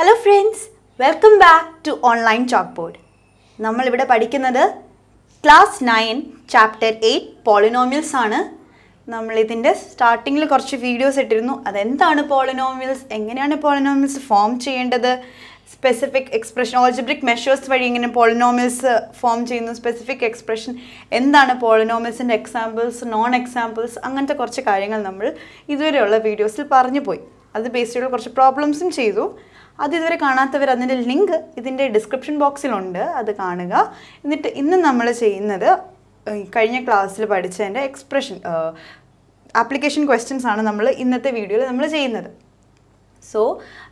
Hello friends welcome back to online chalk board നമ്മളിവിടെ പഠിക്കുന്നത് class nine chapter eight polynomials ആണ്. നമ്മളിതിന്റെ സ്റ്റാർട്ടിങ്ങിൽ കുറച്ച് വീഡിയോസ് ഇട്ടിരുന്നു. അതെന്താണ് പോളിനോമിയൽസ് എങ്ങനെയാണ് പോളിനോമിയൽസ് ഫോം ചെയ്യേണ്ടത്? സ്പെസിഫിക് എക്സ്പ്രഷൻ ഓൾജിബ്രിക് മെഷേഴ്സ് വഴി ഇങ്ങനെ പോളിനോമിയൽസ് ഫോം ചെയ്യുന്നു. സ്പെസിഫിക് എക്സ്പ്രഷൻ എന്താണ് പോളിനോമിയൽസിന്റെ എക്സാമ്പിൾസ് നോൺ എക്സാമ്പിൾസ് അങ്ങനത്തെ കുറച്ച് കാര്യങ്ങൾ നമ്മൾ ഇതുവരെയുള്ള വീഡിയോസിൽ പറഞ്ഞു പോയി അത് ബേസ് ചെയ്തുള്ള കുറച്ച് പ്രോബ്ലംസും ചെയ്തു. അത് ഇതുവരെ കാണാത്തവർ അതിന്റെ ലിങ്ക് ഇതിന്റെ ഡിസ്ക്രിപ്ഷൻ ബോക്സിലുണ്ട് അത് കാണുക. എന്നിട്ട് ഇന്ന് നമ്മൾ ചെയ്യുന്നത് കഴിഞ്ഞ ക്ലാസ്സിൽ പഠിച്ചതിന്റെ എക്സ്പ്രഷൻ ആപ്ലിക്കേഷൻ ക്വസ്റ്റ്യൻസ് ആണ് നമ്മൾ ഇന്നത്തെ വീഡിയോയിൽ നമ്മൾ ചെയ്യുന്നത്. സോ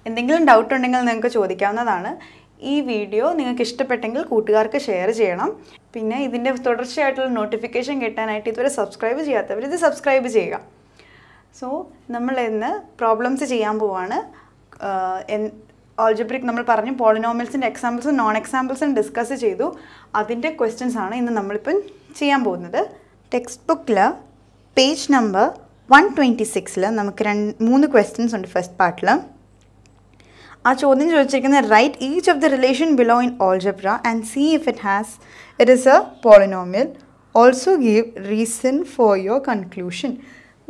എന്തെങ്കിലും ഡൗട്ട് ഉണ്ടെങ്കിൽ നിങ്ങൾക്ക് ചോദിക്കാവുന്നതാണ്. ഈ വീഡിയോ നിങ്ങൾക്ക് ഇഷ്ടപ്പെട്ടെങ്കിൽ കൂട്ടുകാർക്ക് ഷെയർ ചെയ്യണം. പിന്നെ ഇതിന്റെ തുടർച്ചയായിട്ടുള്ള നോട്ടിഫിക്കേഷൻ കിട്ടാനായിട്ട് ഇതുവരെ സബ്സ്ക്രൈബ് ചെയ്യാത്തവർ ഇത് സബ്സ്ക്രൈബ് ചെയ്യുക. സോ നമ്മൾ ഇന്ന് പ്രോബ്ലംസ് ചെയ്യാൻ പോവാണ്. ഓൾജബ്രിക് നമ്മൾ പറഞ്ഞു പോളിനോമിയൽസിന്റെ എക്സാമ്പിൾസും നോൺ എക്സാമ്പിൾസും ഡിസ്കസ് ചെയ്തു. അതിന്റെ ക്വസ്റ്റ്യൻസ് ആണ് ഇന്ന് നമ്മളിപ്പം ചെയ്യാൻ പോകുന്നത്. ടെക്സ്റ്റ് ബുക്കിൽ പേജ് നമ്പർ വൺ ട്വന്റി സിക്സിൽ നമുക്ക് രണ്ട് മൂന്ന് ക്വസ്റ്റ്യൻസ് ഉണ്ട് ഫസ്റ്റ് പാർട്ടിൽ ആ ചോദ്യം ചോദിച്ചിരിക്കുന്ന write each of the relation below in algebra and see if it has it is a polynomial also give reason for your conclusion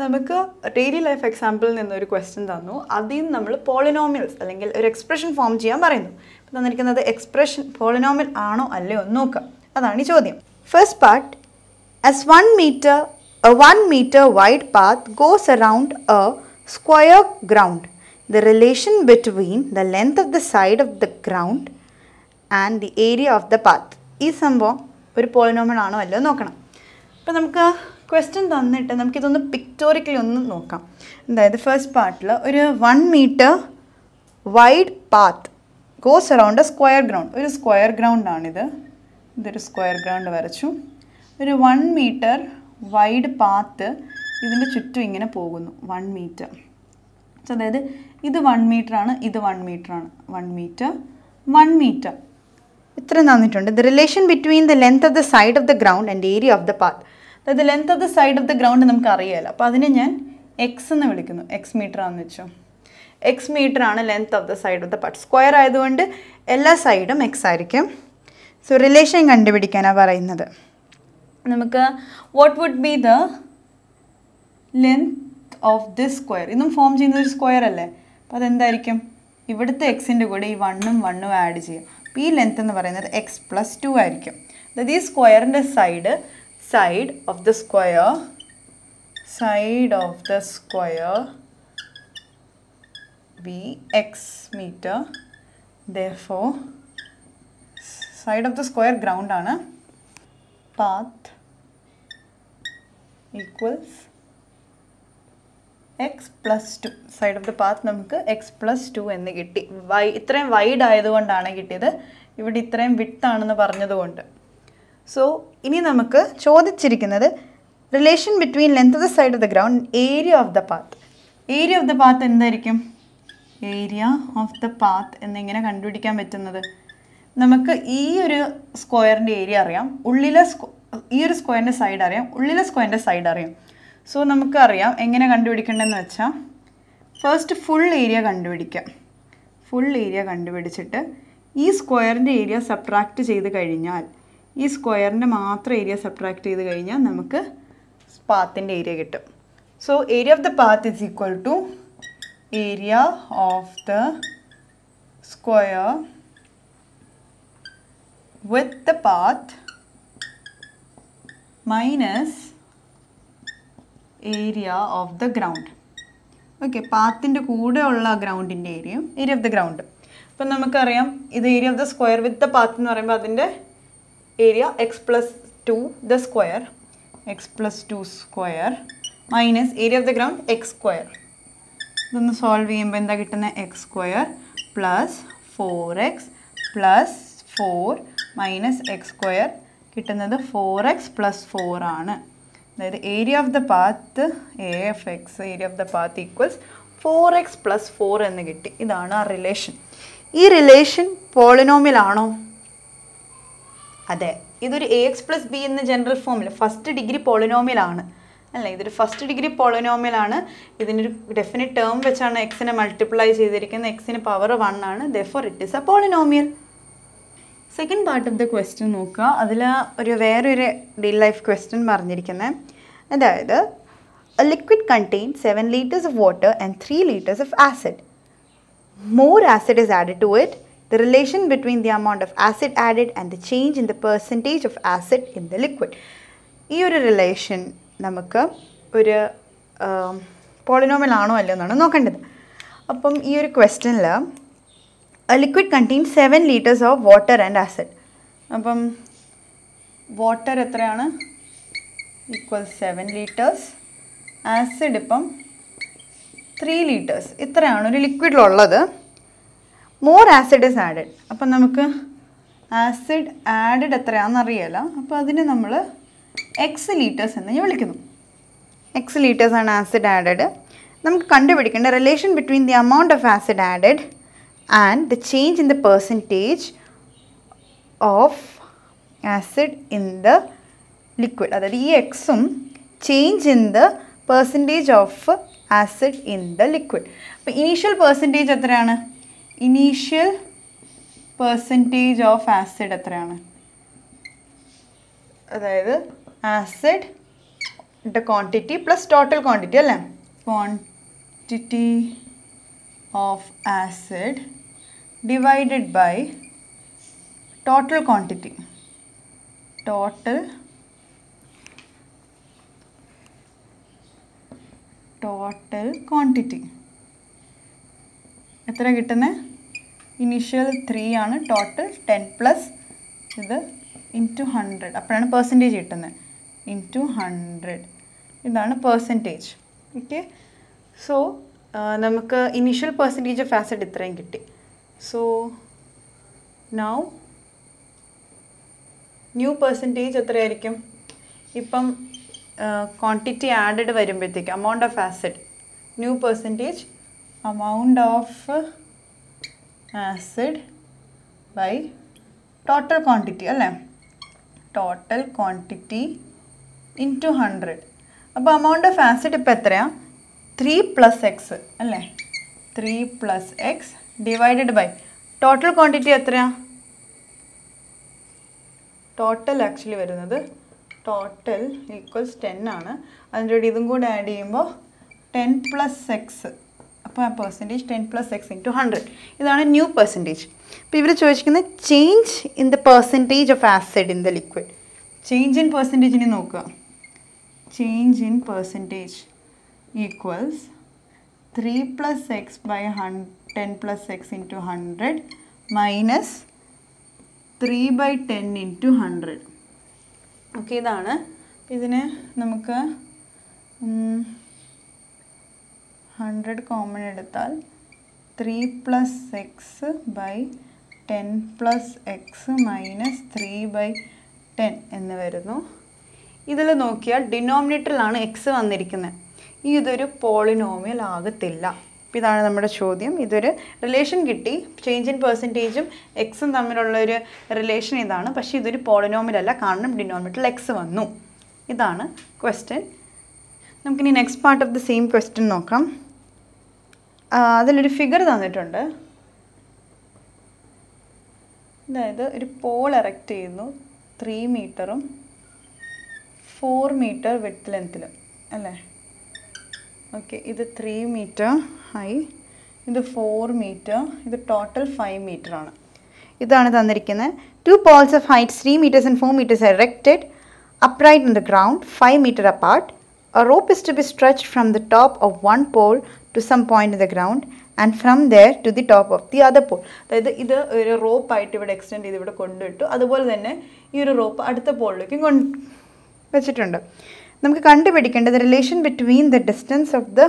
നമുക്ക് ഡെയിലി ലൈഫ് എക്സാമ്പിളിൽ നിന്നൊരു ക്വസ്റ്റ്യൻ തന്നു. അതിൽ നിന്ന് നമ്മൾ പോളിനോമിയൽസ് അല്ലെങ്കിൽ ഒരു എക്സ്പ്രഷൻ ഫോം ചെയ്യാൻ പറയുന്നു. ഇപ്പം തന്നിരിക്കുന്നത് എക്സ്പ്രഷൻ പോളിനോമിയൽ ആണോ അല്ലയോ എന്ന് നോക്കുക. അതാണ് ഈ ചോദ്യം. First part as one metre one metre wide path goes around a square ground the relation between the length of the side of the ground and the area of the path ഈ സംഭവം ഒരു polynomial ആണോ അല്ലയോ നോക്കണം. അപ്പോൾ നമുക്ക് question തന്നിട്ട് നമുക്കിതൊന്ന് പിക്ടോറിക്കലി ഒന്ന് നോക്കാം. അതായത് ഫസ്റ്റ് പാർട്ടിൽ ഒരു one metre wide path goes around a square ground ഒരു സ്ക്വയർ ഗ്രൗണ്ടാണിത് ഇതൊരു സ്ക്വയർ ഗ്രൗണ്ട് വരച്ചു. ഒരു വൺ മീറ്റർ വൈഡ് പാത്ത് ഇതിന്റെ ചുറ്റും ഇങ്ങനെ പോകുന്നു. വൺ മീറ്റർ അതായത് ഇത് വൺ ആണ് ഇത് വൺ ആണ്. വൺ മീറ്റർ വൺ മീറ്റർ ഇത്ര തന്നിട്ടുണ്ട്. The relation between the length of the side of the ground and area of the path അതായത് length of the side of the ground നമുക്ക് അറിയാമല്ലോ അപ്പോൾ അതിനെ ഞാൻ എക്സ് എന്ന് വിളിക്കുന്നു. എക്സ് മീറ്റർ ആണെന്ന് വെച്ചോ. എക്സ് മീറ്റർ ആണ് length of the side of the part square ആയതുകൊണ്ട് എല്ലാ സൈഡും എക്സ് ആയിരിക്കും. സോ റിലേഷൻ കണ്ടുപിടിക്കാനാണ് പറയുന്നത്. നമുക്ക് what would be the length of this square ഇതും ഫോം ചെയ്യുന്ന ഒരു സ്ക്വയർ അല്ലേ? അപ്പോൾ അതെന്തായിരിക്കും? ഇവിടുത്തെ എക്സിന്റെ കൂടെ ഈ വണ്ണും വണ്ണും ആഡ് ചെയ്യും അപ്പോൾ ഈ ലെങ്ത് എന്ന് പറയുന്നത് എക്സ് പ്ലസ് ടു ആയിരിക്കും. അതായത് ഈ സ്ക്വയറിന്റെ side side of the square side of the square be x metre though side of the square ground ആണ് path equals x plus two side of the path നമുക്ക് x plus two എന്ന് കിട്ടി. Y ഇത്രയും wide ആയതുകൊണ്ടാണ് കിട്ടിയത്. ഇവിടെ ഇത്രയും വിട്ടാണെന്ന് പറഞ്ഞതുകൊണ്ട്. സോ ഇനി നമുക്ക് ചോദിച്ചിരിക്കുന്നത് relation between length of the side of the ground area of the path area of the path എന്തായിരിക്കും? ഏരിയ ഓഫ് ദ പാത്ത് എന്നിങ്ങനെ കണ്ടുപിടിക്കാൻ പറ്റുന്നത്. നമുക്ക് ഈ ഒരു സ്ക്വയറിന്റെ ഏരിയ അറിയാം. ഉള്ളിലെ ഈ ഒരു സ്ക്വയറിന്റെ സൈഡ് അറിയാം. ഉള്ളിലെ സ്ക്വയറിന്റെ സൈഡ് അറിയാം. സോ നമുക്കറിയാം എങ്ങനെ കണ്ടുപിടിക്കേണ്ടതെന്ന് വെച്ചാൽ ഫസ്റ്റ് ഫുൾ ഏരിയ കണ്ടുപിടിക്കാം. ഫുൾ ഏരിയ കണ്ടുപിടിച്ചിട്ട് ഈ സ്ക്വയറിന്റെ ഏരിയ സബ്ട്രാക്റ്റ് ചെയ്ത് കഴിഞ്ഞാൽ ഈ സ്ക്വയറിന്റെ മാത്രം ഏരിയ സബ്ട്രാക്ട് ചെയ്ത് കഴിഞ്ഞാൽ നമുക്ക് പാത്തിന്റെ ഏരിയ കിട്ടും. So area of the path is equal to area of the square with the path minus area of the ground okay പാത്തിന്റെ കൂടെ ഉള്ള ഗ്രൗണ്ടിന്റെ ഏരിയയും ഏരിയ ഓഫ് ദ ഗ്രൗണ്ട് അപ്പം നമുക്കറിയാം ഇത് area of the square with the path എന്ന് പറയുമ്പോൾ അതിന്റെ area x plus two the square x plus two square minus area of the ground x square ഇതൊന്ന് സോൾവ് ചെയ്യുമ്പോൾ എന്താ കിട്ടുന്നത് x square plus four x plus four minus x square കിട്ടുന്നത് four x plus four ആണ്. അതായത് area of the path A of x area of the path equals four x plus four എന്ന് കിട്ടി. ഇതാണ് ആ റിലേഷൻ ഈ relation polynomial ആണോ? അതെ. ഇതൊരു എ എക്സ് പ്ലസ് ബി എന്ന ജനറൽ ഫോമിൽ ഫസ്റ്റ് ഡിഗ്രി പോളിനോമിയലാണ് അല്ലേ? ഇതൊരു ഫസ്റ്റ് ഡിഗ്രി പോളിനോമിയലാണ് ഇതിനൊരു ഡെഫിനറ്റ് ടേം വെച്ചാണ് എക്സിനെ മൾട്ടിപ്ലൈ ചെയ്തിരിക്കുന്നത്. എക്സിന് പവർ വൺ ആണ്. Therefore it is a polynomial second part of the question നോക്കുക. അതിൽ ഒരു വേറൊരു ഡീൽ ലൈഫ് ക്വസ്റ്റ്യൻ പറഞ്ഞിരിക്കുന്നത് അതായത് a liquid contain seven litres of water and three litres of acid more acid is add to it, the relation between the amount of acid added and the change in the percentage of acid in the liquid. ഈ ഒരു റിലേഷൻ നമുക്ക് ഒരു polynomial ആണോ അല്ലയോ എന്നാണ് നോക്കേണ്ടത്. അപ്പം ഈ ഒരു ക്വസ്റ്റ്യനിൽ liquid contain seven litres of water and acid അപ്പം വാട്ടർ എത്രയാണ്? ഈക്വൽ സെവൻ ലീറ്റേഴ്സ് ആസിഡ് ഇപ്പം ത്രീ ലീറ്റേഴ്സ് ഇത്രയാണ് ഒരു ലിക്വിഡിലുള്ളത് മോർ ആസിഡ് ഇസ് ആഡഡ് അപ്പം നമുക്ക് ആസിഡ് ആഡഡ് എത്രയാണെന്ന് അറിയില്ല അപ്പോൾ അതിന് നമ്മൾ എക്സ് ലീറ്റേഴ്സ് എന്ന് ഞാൻ വിളിക്കുന്നു. എക്സ് ലീറ്റേഴ്സ് ആണ് ആസിഡ് ആഡഡ് നമുക്ക് കണ്ടുപിടിക്കേണ്ട relation between the amount of acid added and the change in the percentage of acid in the liquid അതായത് ഈ എക്സും change in the percentage of acid in the liquid അപ്പോൾ initial percentage എത്രയാണ്? Initial percentage of acid എത്രയാണ്? അതായത് acid quantity plus total quantity അല്ലേ? Quantity of acid divided by total quantity total total quantity എത്ര കിട്ടുന്നത് ഇനിഷ്യൽ ത്രീ ആണ്. Total ten plus ഇത് into hundred അപ്പോഴാണ് പെർസെന്റേജ് കിട്ടുന്നത് ഇന്റു ഹൺഡ്രഡ് ഇതാണ് പെർസെന്റേജ് ഓക്കെ സോ നമുക്ക് ഇനിഷ്യൽ പെർസെന്റേജ് ഓഫ് ആസിഡ് ഇത്രയും കിട്ടി. സോ നൗ ന്യൂ പെർസെന്റേജ് എത്രയായിരിക്കും? ഇപ്പം ക്വാണ്ടിറ്റി ആഡഡ് വരുമ്പോഴത്തേക്ക് amount of acid new percentage amount of acid by total quantity അല്ലേ? Total quantity into hundred അപ്പോൾ amount of acid ഇപ്പോൾ എത്രയാണ് ത്രീ പ്ലസ് എക്സ് അല്ലേ? Three plus x divided by total quantity എത്രയാണ് total actually വരുന്നത് total equals ten ആണ്. അതിന്റെ കൂടെ ഇതും കൂടെ ആഡ് ചെയ്യുമ്പോൾ ten plus x percentage ten plus x into hundred ഇതാണ് ന്യൂ പെർസെന്റേജ് അപ്പോൾ ഇവർ ചോദിച്ചിരിക്കുന്നത് change in the percentage of acid in the liquid change in പെർസെന്റേജിനെ നോക്കുക. Change in percentage equals three plus x by ഹൺ ten plus x into hundred minus three by ten into hundred okay ഇതാണ്. ഇതിന് നമുക്ക് hundred common എടുത്താൽ three plus x by ten plus x minus three by ten എന്ന് വരുന്നു. ഇതിൽ നോക്കിയാൽ ഡിനോമിനേറ്ററിലാണ് X വന്നിരിക്കുന്നത് ഈ ഇതൊരു പോളിനോമിയൽ ആകത്തില്ല. ഇതാണ് നമ്മുടെ ചോദ്യം. ഇതൊരു റിലേഷൻ കിട്ടി. ചേഞ്ച് ഇൻ പെർസെന്റേജും എക്സും തമ്മിലുള്ള ഒരു റിലേഷൻ ഇതാണ്. പക്ഷേ ഇതൊരു പോളിനോമിൽ അല്ല. കാരണം ഡിനോമിനേറ്ററിൽ എക്സ് വന്നു. ഇതാണ് ക്വസ്റ്റ്യൻ നമുക്കിനി next part of the same question നോക്കാം. അതിലൊരു ഫിഗർ തന്നിട്ടുണ്ട്. അതായത് ഒരു പോൾ എറക്റ്റ് ചെയ്യുന്നു. ത്രീ മീറ്ററും ഫോർ മീറ്റർ വിത്ത് ലെങ്ത്തിലും അല്ലേ? ഓക്കെ ഇത് ത്രീ മീറ്റർ ഹൈ ഇത് ഫോർ മീറ്റർ ഇത് ടോട്ടൽ ഫൈവ് മീറ്റർ ആണ്. ഇതാണ് തന്നിരിക്കുന്നത്. Two poles of height three metres and four metres erected upright in the ground 5 meter apart. A rope is to be stretched from the top of one pole to some point in the ground and from there to the top of the other pole. അതായത് ഇത് ഒരു റോപ്പായിട്ട് ഇവിടെ extend ചെയ്ത് ഇവിടെ കൊണ്ടിട്ടു അതുപോലെ തന്നെ ഈ ഒരു റോപ്പ് അടുത്ത പോളിലേക്കും കൊണ്ട് വെച്ചിട്ടുണ്ട്. നമുക്ക് കണ്ടുപിടിക്കേണ്ടത് relation between the distance of the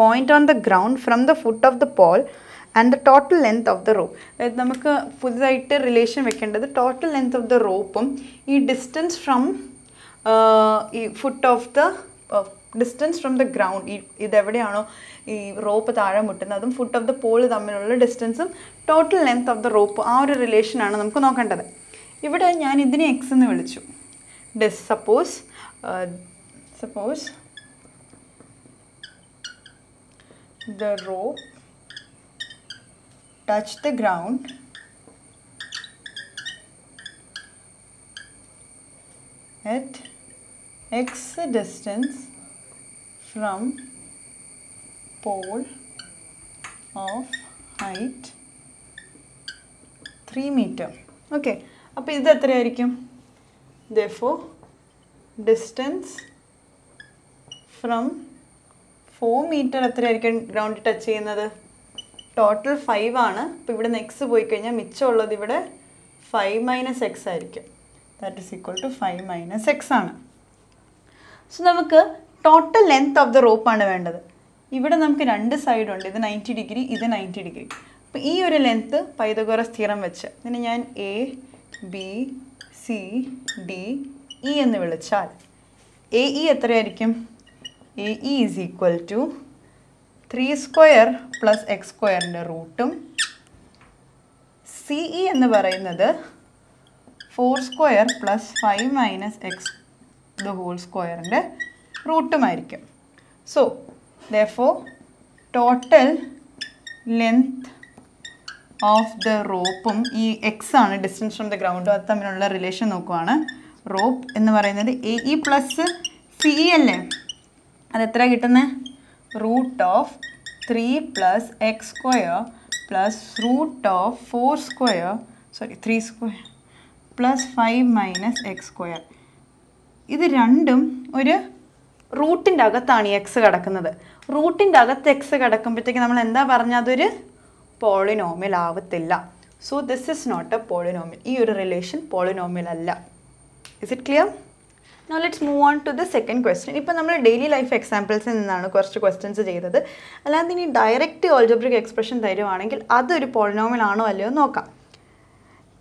point on the ground from the foot of the pole and the total length of the rope അതായത് നമുക്ക് പുതുതായിട്ട് റിലേഷൻ വെക്കേണ്ടത് ടോട്ടൽ ലെങ്ത് ഓഫ് ദ റോപ്പും ഈ ഡിസ്റ്റൻസ് ഫ്രം ഈ foot of the distance from the ground ഈ ഇതെവിടെയാണോ ഈ റോപ്പ് താഴെ മുട്ടുന്നത്? അതും ഫുട്ട് ഓഫ് ദ പോൾ തമ്മിലുള്ള ഡിസ്റ്റൻസും total length of the rope ആ ഒരു റിലേഷനാണ് നമുക്ക് നോക്കേണ്ടത്. ഇവിടെ ഞാൻ ഇതിനെ എക്സ് എന്ന് വിളിച്ചു. This suppose suppose the rope touch the ground at x distance from pole of height 3 meter. Okay. അപ്പോൾ ഇത് എത്രയായിരിക്കും? The distance from four metre എത്രയായിരിക്കും ഗ്രൗണ്ടിൽ ടച്ച് ചെയ്യുന്നത്? ടോട്ടൽ ഫൈവ് ആണ്. അപ്പോൾ ഇവിടെ എക്സ് പോയി കഴിഞ്ഞാൽ മിച്ചമുള്ളത് ഇവിടെ ഫൈവ് മൈനസ് എക്സ് ആയിരിക്കും. That is equal to five minus x ആണ്. സോ നമുക്ക് ടോട്ടൽ ലെങ്ത് ഓഫ് ദ റോപ്പാണ് വേണ്ടത്. ഇവിടെ നമുക്ക് രണ്ട് സൈഡുണ്ട് ഇത് നയന്റി ഡിഗ്രി ഇത് നയന്റി ഡിഗ്രി അപ്പോൾ ഈ ഒരു ലെങ്ത്ത് പൈതഗോറസ് സ്ഥിരം വെച്ച് ഇതിനെ ഞാൻ A B C D E എന്ന് വിളിച്ചാൽ എ ഇ എത്രയായിരിക്കും? A E is equal to three square plus x സ്ക്വയറിന്റെ റൂട്ടും സി ഇ എന്ന് പറയുന്നത് four square plus five minus x the whole സ്ക്വയറിന്റെ റൂട്ടുമായിരിക്കും so the total length of the റോപ്പും ഈ x ആണ് ഡിസ്റ്റൻസ് ഫ്രം ദ ഗ്രൗണ്ടും അത് തമ്മിലുള്ള റിലേഷൻ നോക്കുവാണ്. റോപ്പ് എന്ന് പറയുന്നത് A E plus C E അല്ലേ? അത് എത്ര കിട്ടുന്നത് root of three plus x square plus root of four square sorry three square plus five minus x square ഇത് രണ്ടും ഒരു റൂട്ടിന്റെ അകത്താണ് ഈ എക്സ് കിടക്കുന്നത്. റൂട്ടിന്റെ അകത്ത് എക്സ് കിടക്കുമ്പോഴത്തേക്ക് നമ്മൾ എന്താ പറഞ്ഞാൽ അതൊരു പോളിനോമിയൽ ആവത്തില്ല. So this is not a polynomial ഈ ഒരു റിലേഷൻ പോളിനോമിയൽ അല്ല. Is it clear no let's move on to the second question ഇപ്പോൾ നമ്മൾ ഡെയിലി ലൈഫ് എക്സാമ്പിൾസിൽ നിന്നാണ് കുറച്ച് ക്വസ്റ്റ്യൻസ് ചെയ്തത്. അല്ലാതെ ഇനി ഡയറക്റ്റ് ഓൾജബ്രിക് എക്സ്പ്രഷൻ തരുവാണെങ്കിൽ അതൊരു പോളിനോമിയൽ ആണോ അല്ലയോ നോക്കാം.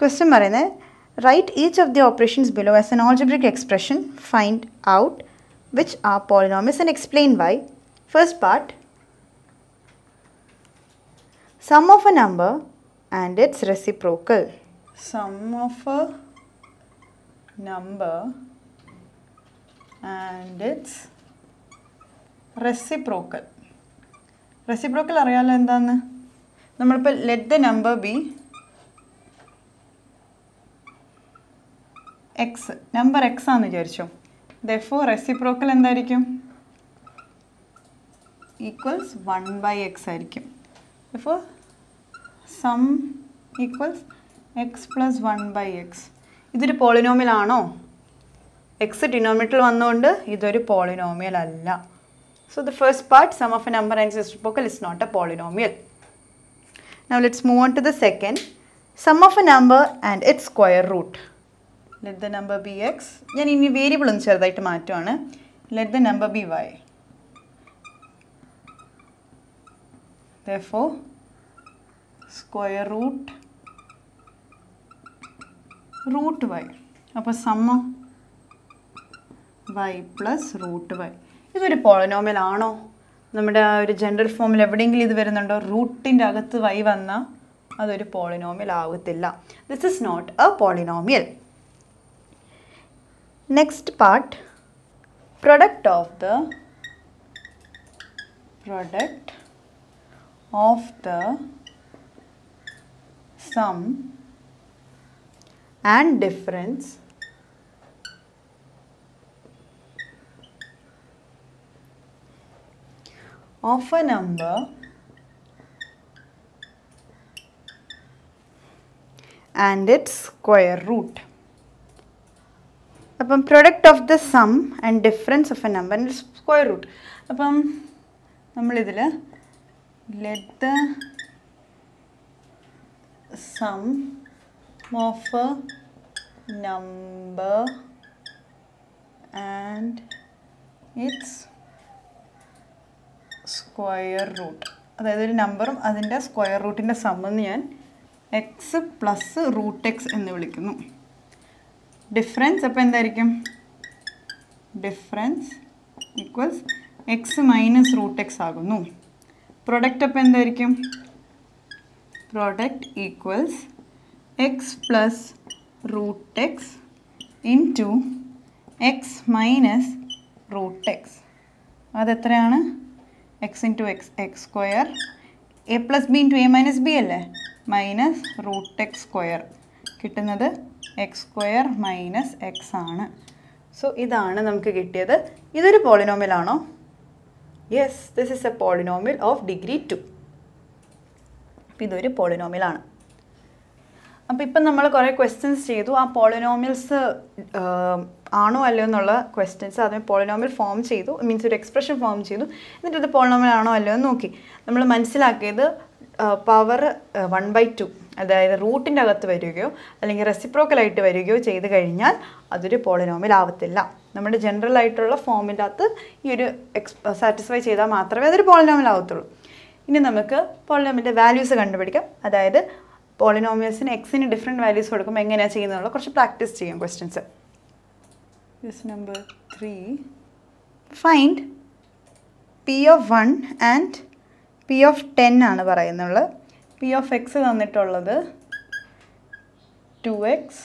ക്വസ്റ്റ്യൻ പറയുന്നത് write each of the operations below as an algebraic expression find out which are polynomials and explain why first part sum of a number and its reciprocal sum of a number and its reciprocal reciprocal അറിയാലോ എന്താന്ന് നമ്മളിപ്പോൾ let the number B X number x ആണെന്ന് വിചാരിച്ചോ. The reciprocal എന്തായിരിക്കും? Equals one by x ആയിരിക്കും. ഇപ്പോൾ sum equals x plus one by x ഇതൊരു polynomial ആണോ? എക്സ് ഡിനോമിനേറ്ററിൽ വന്നുകൊണ്ട് ഇതൊരു പോളിനോമിയൽ അല്ല. So the first part sum of a number and reciprocal is not a polynomial Now let's move on to the second. Sum of a number and its square root. Let the number be x ഞാൻ ഇനി variable ഒന്ന് ചെറുതായിട്ട് മാറ്റുവാണ്. Let the number be y therefore square root root y. അപ്പോൾ സമ്മ Y plus root y ഇതൊരു polynomial ആണോ? നമ്മുടെ ആ ഒരു ജനറൽ ഫോമിൽ എവിടെയെങ്കിലും ഇത് വരുന്നുണ്ടോ? റൂട്ടിന്റെ അകത്ത് വൈ വന്നാൽ അതൊരു പോളിനോമിയൽ ആവത്തില്ല. This is not a polynomial Next part product of the product of the sum and difference of a number and its square root. അപ്പം product of the sum and difference of a number and square root അപ്പം നമ്മളിതിൽ let sum of number and its square root അതായത് ഒരു നമ്പറും അതിന്റെ square റൂട്ടിന്റെ സമ്മെന്ന് ഞാൻ x plus root x എന്ന് വിളിക്കുന്നു. ഡിഫറൻസ് അപ്പോൾ എന്തായിരിക്കും? Difference equals x minus root x ആകുന്നു. പ്രൊഡക്റ്റ് അപ്പോൾ എന്തായിരിക്കും? Product equals x plus root x into x minus root x. അതെത്രയാണ്? X into x x square. A plus B into A minus B അല്ലേ? Minus root x square. കിട്ടുന്നത് x square minus x ആണ്. So ഇതാണ് നമുക്ക് കിട്ടിയത്. ഇതൊരു പോളിനോമിയലാണോ yes this is a polynomial of degree two ഇതൊരു പോളിനോമിയലാണ് അപ്പോൾ ഇപ്പം നമ്മൾ കുറേ ക്വസ്റ്റ്യൻസ് ചെയ്തു. ആ പോളിനോമിയൽസ് ആണോ അല്ലയോ എന്നുള്ള ക്വസ്റ്റ്യൻസ് അതിന് പോളിനോമിയൽ ഫോം ചെയ്തു. മീൻസ് ഒരു എക്സ്പ്രഷൻ ഫോം ചെയ്തു. എന്നിട്ട് അത് പോളിനോമിയൽ ആണോ അല്ലയോ എന്ന് നോക്കി. നമ്മൾ മനസ്സിലാക്കിയത് പവർ വൺ ബൈ ടു അതായത് റൂട്ടിന്റെ അകത്ത് വരികയോ അല്ലെങ്കിൽ റെസിപ്രോക്കലായിട്ട് വരികയോ ചെയ്ത് കഴിഞ്ഞാൽ അതൊരു പോളിനോമിൽ ആവത്തില്ല. നമ്മുടെ ജനറൽ ആയിട്ടുള്ള ഫോമിന്റെ അകത്ത് ഈ ഒരു എക്സ് സാറ്റിസ്ഫൈ ചെയ്താൽ മാത്രമേ അതൊരു പോളിനോമിൽ ആവത്തുള്ളൂ. ഇനി നമുക്ക് പോളിനോമിന്റെ വാല്യൂസ് കണ്ടുപിടിക്കാം. അതായത് പോളിനോമിയൽസിന് എക്സിന് ഡിഫറെന്റ് വാല്യൂസ് കൊടുക്കുമ്പോൾ എങ്ങനെയാണ് ചെയ്യുന്നതെന്നുള്ള കുറച്ച് പ്രാക്ടീസ് ചെയ്യാം questions this number three find P of one and P of ten ആണ് പറയുന്നുള്ളത് പി ഓഫ് എക്സ് തന്നിട്ടുള്ളത് ടു എക്സ്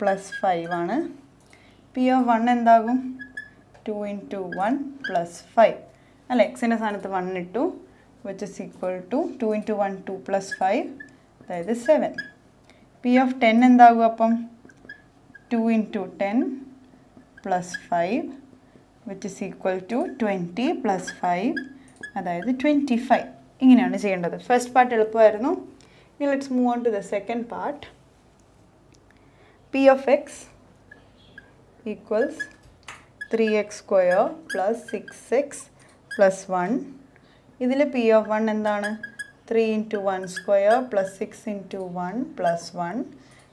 പ്ലസ് ഫൈവ് ആണ്. പി ഓഫ് വൺ എന്താകും? Two into one plus five അല്ല? എക്സിന്റെ സ്ഥാനത്ത് വൺ ഇട്ടു which is equal to two into one two plus five അതായത് സെവൻ പി ഓഫ് ടെൻ എന്താകും അപ്പം? Two into ten plus five which is equal to twenty plus five അതായത് twenty five ഇങ്ങനെയാണ് ചെയ്യേണ്ടത്. ഫസ്റ്റ് പാർട്ട് എളുപ്പമായിരുന്നു. ഇനി let's move on to the second part P of x equals three x square plus six x plus one ഇതിൽ P of one എന്താണ്? Three into one square plus six into one plus one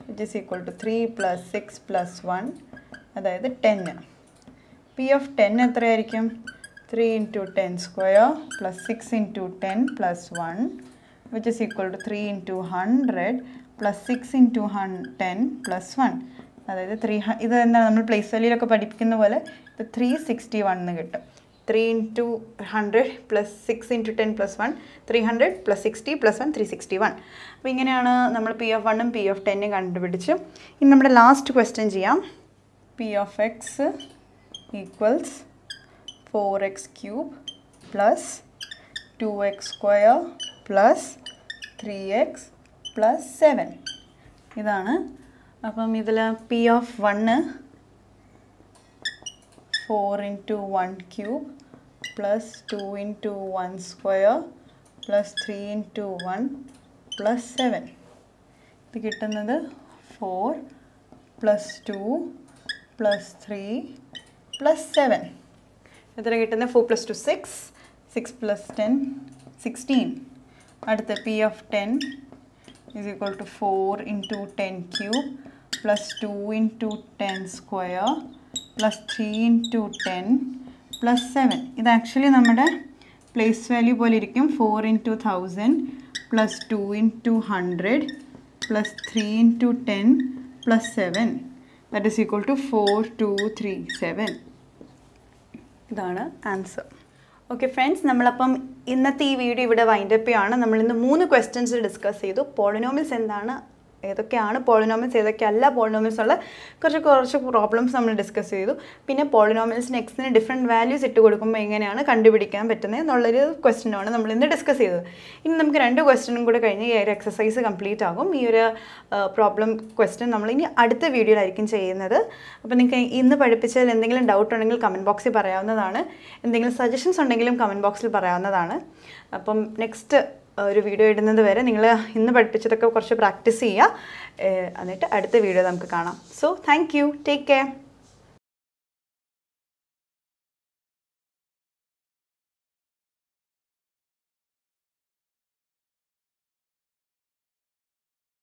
which is equal to three plus six plus one അതായത് ten P of ten എത്രയായിരിക്കും? Three into ten square plus six into ten plus one which is equal to three into hundred plus six into hun ten plus one അതായത് three ഇത് എന്താണ് നമ്മൾ place വാല്യൂലൊക്കെ പഠിപ്പിക്കുന്ന പോലെ ഇത് three sixty one എന്ന് കിട്ടും. Three into hundred plus six into ten plus one three hundred plus sixty plus one three sixty one അപ്പോൾ ഇങ്ങനെയാണ് നമ്മൾ പി എഫ് വണ്ണും പി എഫ് ടെന്നും കണ്ടുപിടിച്ച് ഇനി നമ്മുടെ ലാസ്റ്റ് ക്വസ്റ്റ്യൻ ചെയ്യാം. P of x equals four x cube plus two x square plus three x plus seven ഇതാണ്. അപ്പം ഇതിൽ P of one four into one cube plus two into one square plus three into one plus seven ഇത് കിട്ടുന്നത് four plus two plus three plus seven എത്ര കിട്ടുന്നത് four plus two six six plus ten sixteen അടുത്ത P of ten is equal to 4 into 10 cube plus 2 into 10 square plus 3 into 10 plus 7 ഇത് actually നമ്മുടെ place value പോലെ ഇരിക്കും. Four into thousand plus two into hundred plus three into ten plus seven that is equal to four two three seven ഇതാണ് answer okay friends നമ്മളപ്പം ഇന്നത്തെ ഈ video ഇവിടെ wind up ചെയ്യാണ്. നമ്മൾ ഇന്ന് മൂന്ന് ക്വസ്റ്റ്യൻസ് ഡിസ്കസ് ചെയ്തു. പോളിനോമിൽസ് എന്താണ്? ഏതൊക്കെയാണ് പോളിനോമിൽസ് ഏതൊക്കെയല്ല പോളിനോമിൽസ് ഉള്ള കുറച്ച് കുറച്ച് പ്രോബ്ലംസ് നമ്മൾ ഡിസ്കസ് ചെയ്തു. പിന്നെ പോളിനോമിൽസിന് എക്സിന് ഡിഫറെന്റ് വാല്യൂസ് ഇട്ട് കൊടുക്കുമ്പോൾ എങ്ങനെയാണ് കണ്ടുപിടിക്കാൻ പറ്റുന്നത് എന്നുള്ളൊരു ക്വസ്റ്റ്യനാണ് നമ്മൾ ഇന്ന് ഡിസ്കസ് ചെയ്തത്. ഇനി നമുക്ക് രണ്ട് ക്വസ്റ്റ്യനും കൂടെ കഴിഞ്ഞ് ഈ ഒരു എക്സസൈസ് കംപ്ലീറ്റ് ആകും. ഈ ഒരു പ്രോബ്ലം ക്വസ്റ്റ്യൻ നമ്മൾ ഇനി അടുത്ത വീഡിയോയിലായിരിക്കും ചെയ്യുന്നത്. അപ്പോൾ നിങ്ങൾക്ക് ഇന്ന് പഠിപ്പിച്ചതിൽ എന്തെങ്കിലും ഡൗട്ട് ഉണ്ടെങ്കിൽ കമന്റ് ബോക്സിൽ പറയാവുന്നതാണ്. എന്തെങ്കിലും സജഷൻസ് ഉണ്ടെങ്കിലും കമന്റ് ബോക്സിൽ പറയാവുന്നതാണ്. അപ്പം നെക്സ്റ്റ് ഒരു വീഡിയോ ഇടുന്നത് വരെ നിങ്ങൾ ഇന്ന് പഠിപ്പിച്ചതൊക്കെ കുറച്ച് പ്രാക്ടീസ് ചെയ്യുക എന്നിട്ട് അടുത്ത വീഡിയോ നമുക്ക് കാണാം. So thank you take care